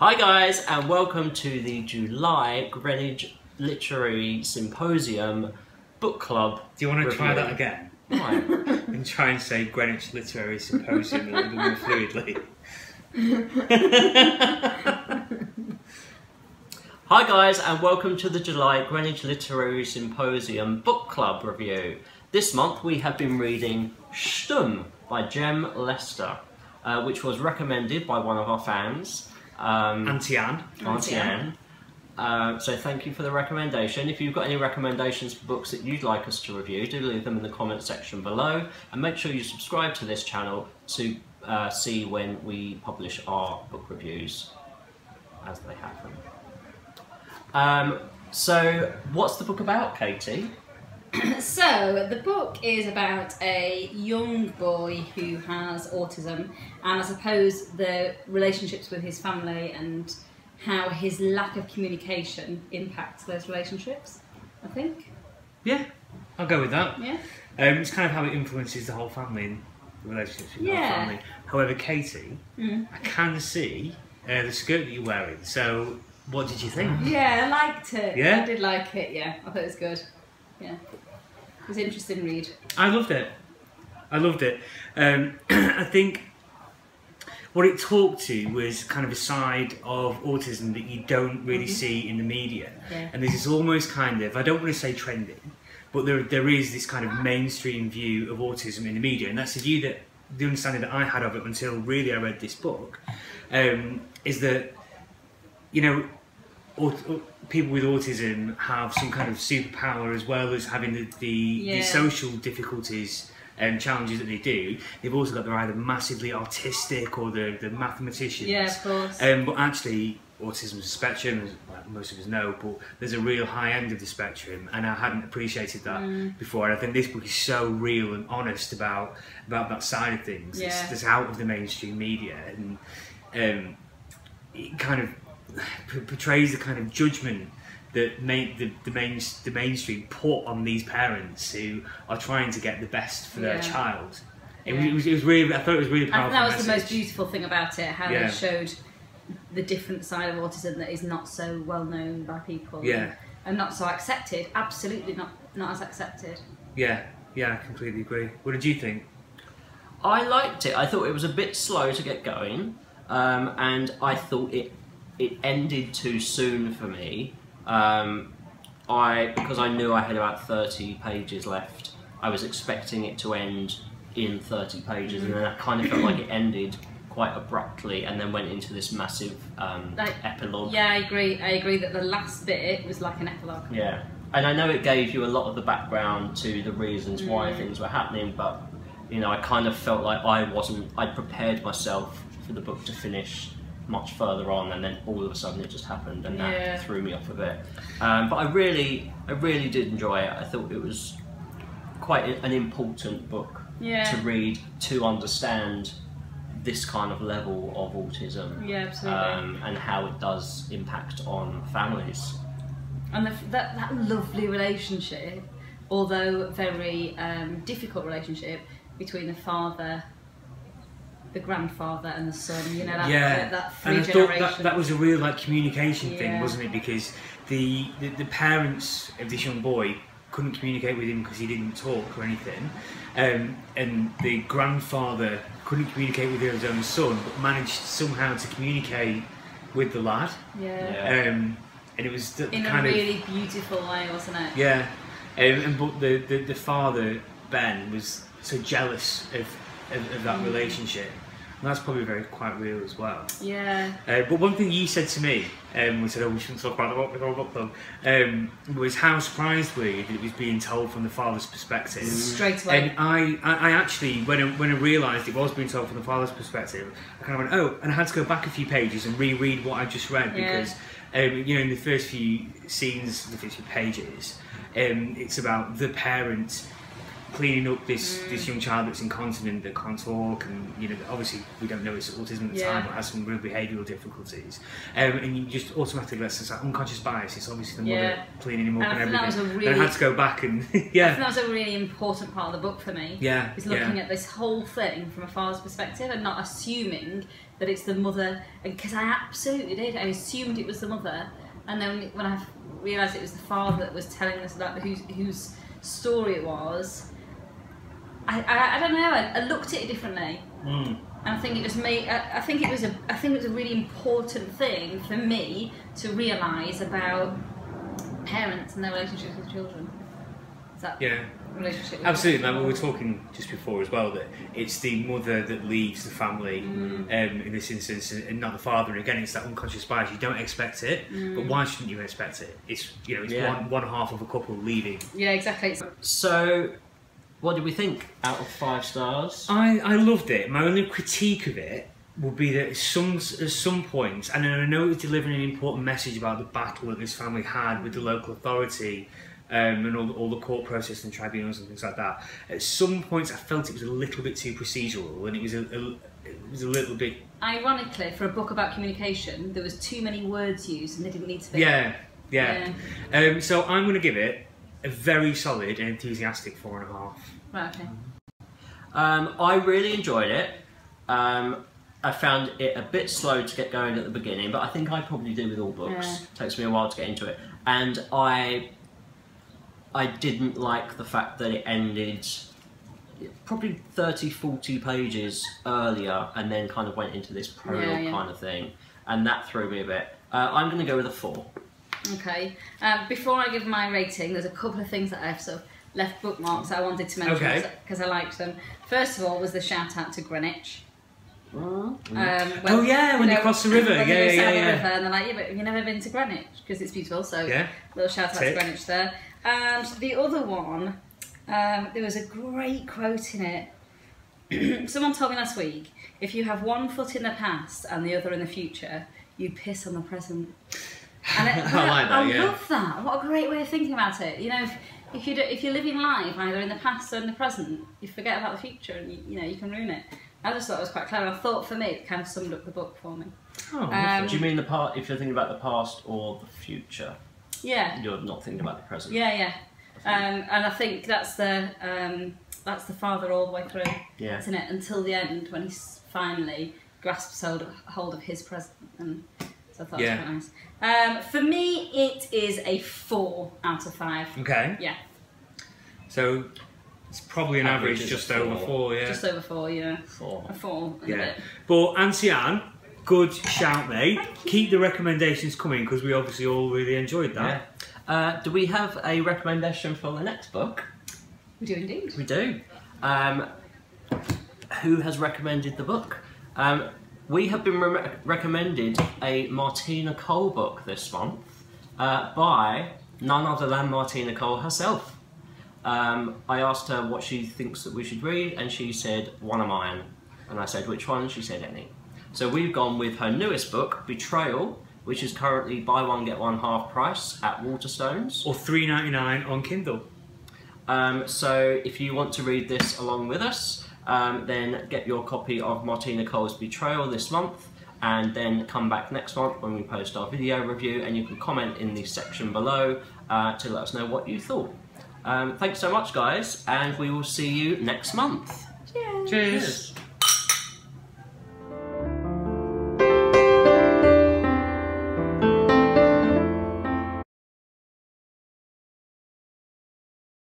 Hi guys and welcome to the July Greenwich Literary Symposium Book Club. Do you want to try that again? Why? And try and say Greenwich Literary Symposium a little bit more fluidly. Hi guys and welcome to the July Greenwich Literary Symposium Book Club review. This month we have been reading Shtum by Jem Lester, uh, which was recommended by one of our fans. Um, Auntie Anne. Auntie Anne. Uh, so thank you for the recommendation. If you've got any recommendations for books that you'd like us to review, do leave them in the comment section below and make sure you subscribe to this channel to uh, see when we publish our book reviews as they happen. Um, so what's the book about, Katie? So, the book is about a young boy who has autism, and I suppose the relationships with his family and how his lack of communication impacts those relationships. I think. Yeah, I'll go with that. Yeah. Um, it's kind of how it influences the whole family and the relationships with the Yeah. whole family. However, Katie, Mm. I can see uh, the skirt that you're wearing. So, what did you think? Yeah, I liked it. Yeah? I did like it. Yeah, I thought it was good. Yeah. It was an interesting read. I loved it. I loved it. Um, I think what it talked to was kind of a side of autism that you don't really see in the media. Yeah. And this is almost kind of, I don't want to say trending, but there, there is this kind of mainstream view of autism in the media. And that's the view that, the understanding that I had of it until really I read this book, um, is that, you know, people with autism have some kind of superpower as well as having the, the, Yeah. the social difficulties and challenges that they do. They've also got they're either massively artistic or the the mathematicians. Yeah, of course. Um, but actually, autism is a spectrum, as like most of us know. But there's a real high end of the spectrum, and I hadn't appreciated that Mm. before. And I think this book is so real and honest about about that side of things. It's, Yeah. out of the mainstream media, and um, it kind of portrays the kind of judgment that main, the, the main the mainstream put on these parents who are trying to get the best for their child. It, Yeah. was, it, was, it was really I thought it was really I powerful. think that was the most beautiful thing about it, how Yeah. they showed the different side of autism that is not so well known by people. Yeah. And not so accepted. Absolutely not not as accepted. Yeah, yeah, I completely agree. What did you think? I liked it. I thought it was a bit slow to get going, um, and I thought it it ended too soon for me. Um, I because I knew I had about thirty pages left. I was expecting it to end in thirty pages, and then I kind of felt like it ended quite abruptly, and then went into this massive um, Like, epilogue. Yeah, I agree. I agree that the last bit was like an epilogue. Yeah, and I know it gave you a lot of the background to the reasons why Mm. things were happening, but you know, I kind of felt like I wasn't. I prepared myself for the book to finish much further on, and then all of a sudden it just happened, and that Yeah. threw me off a bit. Um, but I really, I really did enjoy it. I thought it was quite an important book Yeah. to read to understand this kind of level of autism Yeah, absolutely. um, and how it does impact on families. and the, that that lovely relationship, although very um, difficult relationship between the father, the grandfather, and the son. You know that yeah, that, that three and I thought that, that was a real like communication thing, Yeah. wasn't it? Because the, the the parents of this young boy couldn't communicate with him because he didn't talk or anything, um, and the grandfather couldn't communicate with his own son, but managed somehow to communicate with the lad. yeah. Yeah. Um, and it was the In a kind of really beautiful way, wasn't it? Yeah, um, and but the, the the father Ben was so jealous of of, of that Mm. relationship. And that's probably very quite real as well. Yeah. Uh, but one thing you said to me, um, we said, "Oh, we shouldn't talk about the book before book club," um, was how surprised were you that it was being told from the father's perspective. Straight away. And I, I, I actually, when I, when I realised it was being told from the father's perspective, I kind of went, oh, and I had to go back a few pages and reread what I just read Yeah. because, um, you know, in the first few scenes, the first few pages, um, it's about the parent cleaning up this this young child that's incontinent that can't talk and you know obviously we don't know it's autism at the Yeah. time but has some real behavioural difficulties um, and you just automatically that's this like, unconscious bias it's obviously the mother Yeah. cleaning him up And and, think that was everything a and I had to go back and I think yeah that was a really important part of the book for me. Yeah, Is looking yeah. at this whole thing from a father's perspective and not assuming that it's the mother. Because I absolutely did. I assumed it was the mother, and then when I realised it was the father that was telling us about whose whose story it was, I, I, I don't know. I, I looked at it differently. Mm. And I think it was me. I, I think it was a. I think it was a really important thing for me to realise about parents and their relationships with children. Is that yeah relationship? With Absolutely, like we were talking just before as well that it's the mother that leaves the family Mm. um, in this instance, and and not the father. And again, it's that unconscious bias. You don't expect it, Mm. but why shouldn't you expect it? It's you know, it's Yeah. one one half of a couple leaving. Yeah, exactly. So, what did we think out of five stars? I I loved it. My only critique of it would be that at some at some points point, and I know it's delivering an important message about the battle that this family had with the local authority. Um, and all, all the court process and tribunals and things like that. At some points, I felt it was a little bit too procedural, and it was a, a it was a little bit Ironically, for a book about communication, there was too many words used and they didn't need to be. Yeah, yeah. Um, so I'm going to give it a very solid and enthusiastic four and a half. Right. Okay. Um, I really enjoyed it. Um, I found it a bit slow to get going at the beginning, but I think I probably do with all books. Yeah. takes me a while to get into it, and I I didn't like the fact that it ended probably 30, 40 pages earlier, and then kind of went into this prologue Yeah, yeah. kind of thing, and that threw me a bit. Uh, I'm going to go with a four. Okay. Um, before I give my rating, there's a couple of things that I've sort of left bookmarks I wanted to mention Okay. because I liked them. First of all, was the shout out to Greenwich. Um, Oh, yeah, when they cross the river. When Yeah, yeah, yeah, the yeah. river, and they're like, "Yeah, but you've you never been to Greenwich? Because it's beautiful." So, Yeah. little shout out Tick. to Greenwich there. And the other one, um, there was a great quote in it. Someone told me last week, if you have one foot in the past and the other in the future, you piss on the present. And it, I like that, I yeah. love that. What a great way of thinking about it. You know, if, if you do, if you're living life either in the past or in the present, you forget about the future, and you, you know you can ruin it. I just thought it was quite clever. I thought for me it kind of summed up the book for me. Oh, Um, Do you mean the part if you're thinking about the past or the future? Yeah, You're not thinking about the present. yeah, yeah. Um, and I think that's the um, that's the father all the way through, Yeah. isn't it? Until the end when he finally grasps hold of, hold of his present. And so I thought Yeah. it was quite nice. Um, for me, it is a four out of five. Okay. Yeah, So it's probably an Average average, just a over four. four, yeah. just over four. yeah. know, Four. a four. and a yeah. bit. But Auntie Anne, good shout, mate. Keep the recommendations coming because we obviously all really enjoyed Yeah. that. Uh, do we have a recommendation for the next book? We do indeed. We do. Um, who has recommended the book? Um, we have been re- recommended a Martina Cole book this month uh, by none other than Martina Cole herself. Um, I asked her what she thinks that we should read, and she said one of mine. And I said which one? She said any. So we've gone with her newest book, Betrayal, which is currently buy one get one half price at Waterstones. Or three ninety nine on Kindle. Um, so if you want to read this along with us, um, then get your copy of Martina Cole's Betrayal this month, and then come back next month when we post our video review, and you can comment in the section below uh, to let us know what you thought. Um, thanks so much, guys, and we will see you next month. Cheers. Cheers.